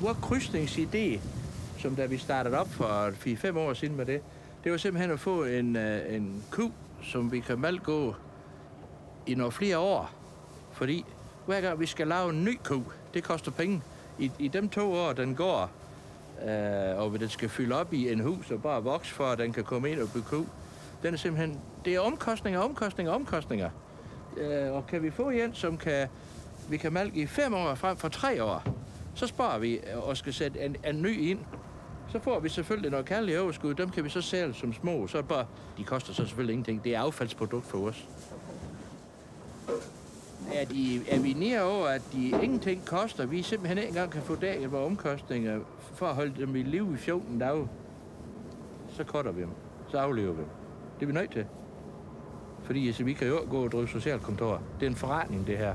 vores krydsningsidé, som da vi startede op for 4-5 år siden med det, det var simpelthen at få en, øh, en ku, som vi kan malke gå i nogle flere år. Fordi hver gang vi skal lave en ny ku, det koster penge. I, i dem to år, den går, øh, og den skal fylde op i en hus og bare vokse, for at den kan komme ind og blive ku, den er simpelthen, det er omkostninger, omkostninger, omkostninger. Øh, og kan vi få en, som kan, vi kan malke i fem år frem for tre år, så sparer vi og skal sætte en, en ny ind. Så får vi selvfølgelig noget kærlig overskud. Dem kan vi så sælge som små. Så bare, de koster så selvfølgelig ingenting. Det er affaldsprodukt for os. Er, de, er vi nede over, at de ingenting koster? Vi simpelthen ikke engang kan få dækket vores omkostninger for at holde dem i liv i 14 dage. Så cutter vi dem. Så aflever vi dem. Det er vi nødt til. Fordi altså, vi kan jo gå og drive socialkontor. Det er en forretning, det her.